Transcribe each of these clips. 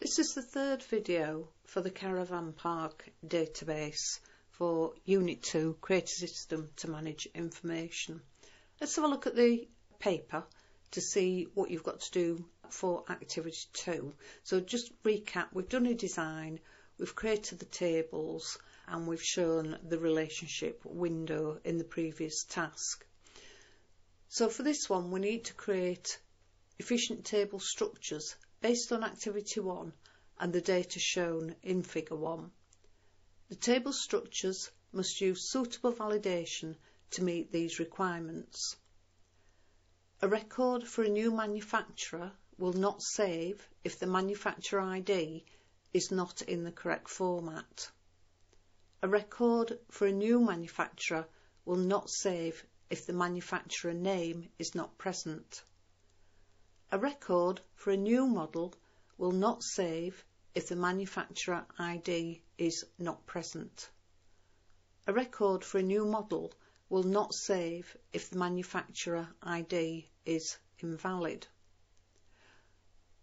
This is the third video for the Caravan Park database for Unit 2 Create a System to Manage Information. Let's have a look at the paper to see what you've got to do for Activity 2. So just recap, we've done a design, we've created the tables and we've shown the relationship window in the previous task. So for this one we need to create efficient table structures based on Activity 1 and the data shown in Figure 1. The table structures must use suitable validation to meet these requirements. A record for a new manufacturer will not save if the manufacturer ID is not in the correct format. A record for a new manufacturer will not save if the manufacturer name is not present. A record for a new model will not save if the manufacturer ID is not present. A record for a new model will not save if the manufacturer ID is invalid.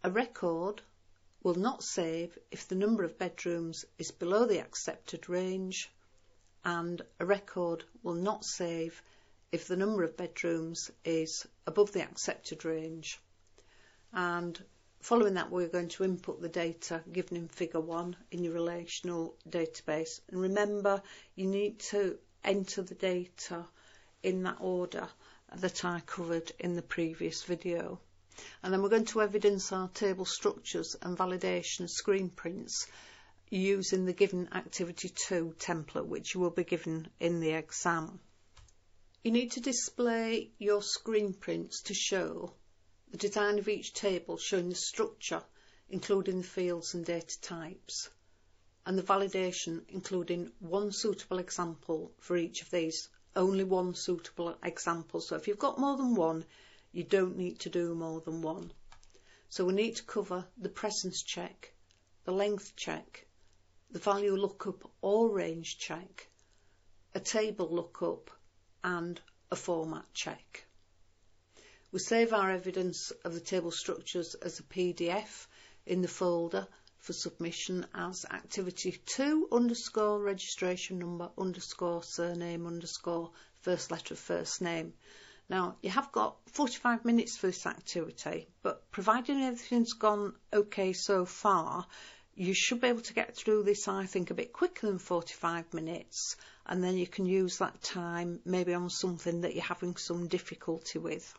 A record will not save if the number of bedrooms is below the accepted range and a record will not save if the number of bedrooms is above the accepted range and following that we're going to input the data given in figure 1 in your relational database and remember you need to enter the data in that order that I covered in the previous video and then we're going to evidence our table structures and validation screen prints using the given activity 2 template which you will be given in the exam. You need to display your screen prints to show the design of each table showing the structure, including the fields and data types, and the validation including one suitable example for each of these, only one suitable example. So if you've got more than one, you don't need to do more than one. So we need to cover the presence check, the length check, the value lookup or range check, a table lookup and a format check. We save our evidence of the table structures as a PDF in the folder for submission as activity 2 underscore registration number underscore surname underscore first letter of first name. Now you have got 45 minutes for this activity but providing everything's gone okay so far you should be able to get through this I think a bit quicker than 45 minutes and then you can use that time maybe on something that you're having some difficulty with.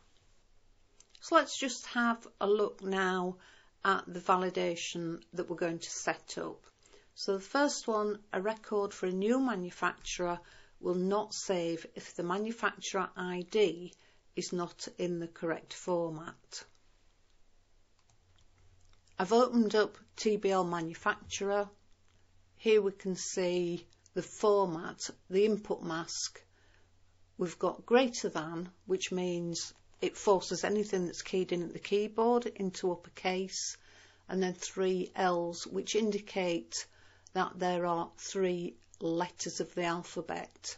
So let's just have a look now at the validation that we're going to set up. So the first one, a record for a new manufacturer will not save if the manufacturer ID is not in the correct format. I've opened up TBL manufacturer. Here we can see the format, the input mask. We've got greater than, which means it forces anything that's keyed in at the keyboard into uppercase and then three L's which indicate that there are three letters of the alphabet.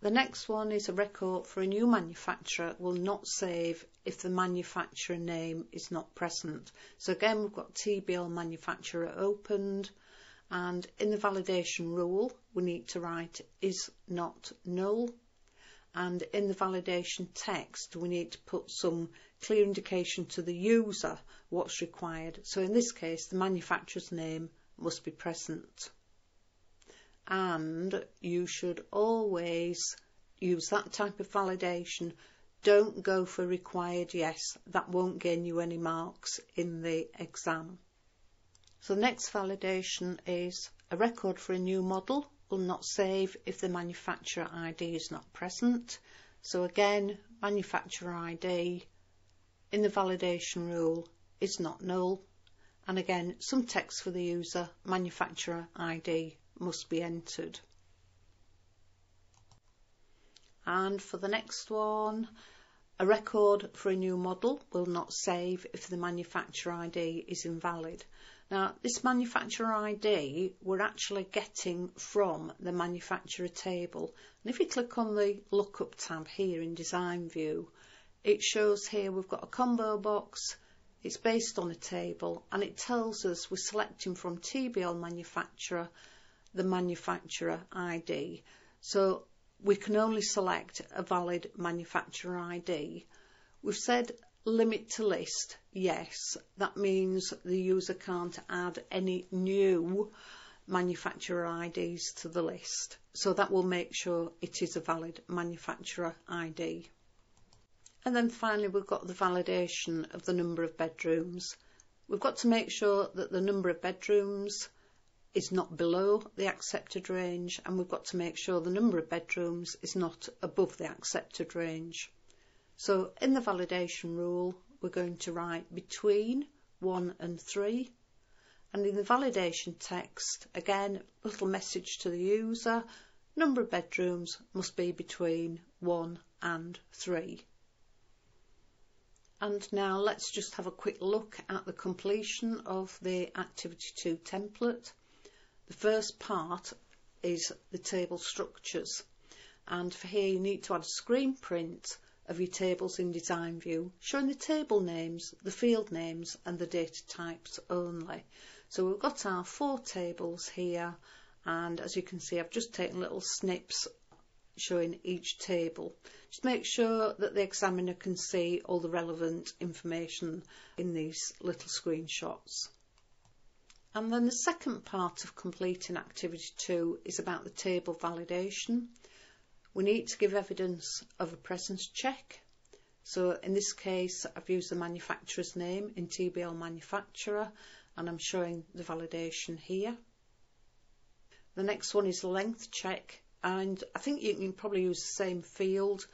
The next one is a record for a new manufacturer will not save if the manufacturer name is not present. So again we've got TBL manufacturer opened and in the validation rule we need to write is not null and in the validation text we need to put some clear indication to the user what's required. So in this case the manufacturer's name must be present. And you should always use that type of validation. Don't go for required yes, that won't gain you any marks in the exam. So the next validation is a record for a new model will not save if the manufacturer ID is not present. So again, manufacturer ID in the validation rule is not null. And again, some text for the user, manufacturer ID must be entered. And for the next one, a record for a new model will not save if the manufacturer ID is invalid. Now, this manufacturer ID we're actually getting from the manufacturer table. And if you click on the lookup tab here in design view, it shows here we've got a combo box, It's based on a table and it tells us we're selecting from TBL manufacturer the manufacturer ID. So we can only select a valid manufacturer ID. We've said limit to list, yes. That means the user can't add any new manufacturer IDs to the list. So that will make sure it is a valid manufacturer ID. And then finally we've got the validation of the number of bedrooms. We've got to make sure that the number of bedrooms is not below the accepted range and we've got to make sure the number of bedrooms is not above the accepted range. So in the validation rule we're going to write between 1 and 3 and in the validation text again little message to the user number of bedrooms must be between 1 and 3. And now let's just have a quick look at the completion of the Activity 2 template. The first part is the table structures and for here you need to add a screen print of your tables in design view showing the table names, the field names and the data types only. So we've got our four tables here and as you can see I've just taken little snips showing each table. Just make sure that the examiner can see all the relevant information in these little screenshots. And then the second part of completing activity two is about the table validation. We need to give evidence of a presence check. So in this case, I've used the manufacturer's name in TBL manufacturer and I'm showing the validation here. The next one is length check and I think you can probably use the same field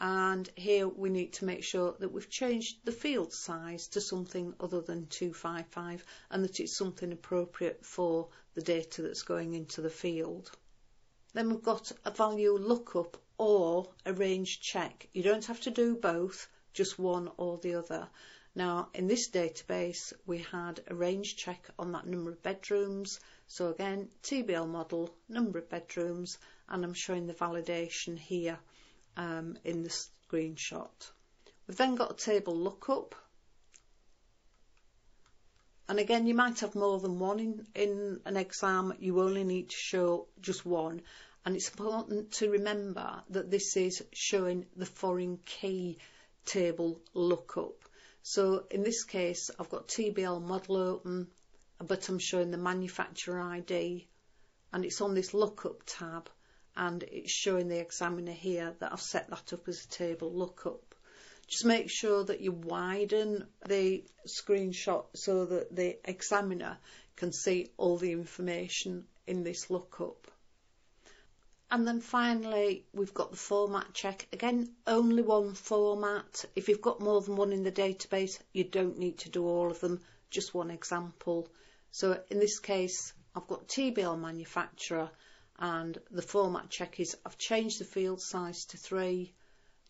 and here we need to make sure that we've changed the field size to something other than 255 and that it's something appropriate for the data that's going into the field. Then we've got a value lookup or a range check. You don't have to do both, just one or the other. Now in this database we had a range check on that number of bedrooms. So again, TBL model, number of bedrooms, and I'm showing the validation here um, in the screenshot. We've then got a table lookup. And again, you might have more than one in, in an exam. You only need to show just one. And it's important to remember that this is showing the foreign key table lookup. So in this case, I've got TBL model open, but I'm showing the manufacturer ID and it's on this lookup tab and it's showing the examiner here that I've set that up as a table lookup. Just make sure that you widen the screenshot so that the examiner can see all the information in this lookup. And then finally, we've got the format check. Again, only one format. If you've got more than one in the database, you don't need to do all of them, just one example. So in this case, I've got TBL manufacturer and the format check is I've changed the field size to 3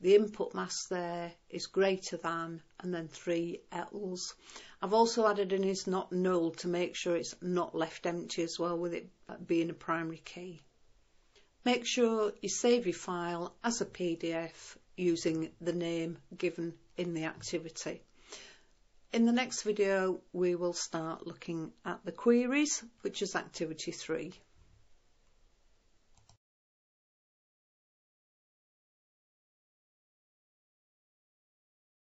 the input mask there is greater than and then 3 L's. I've also added in is not null to make sure it's not left empty as well with it being a primary key. Make sure you save your file as a PDF using the name given in the activity. In the next video we will start looking at the queries which is activity 3.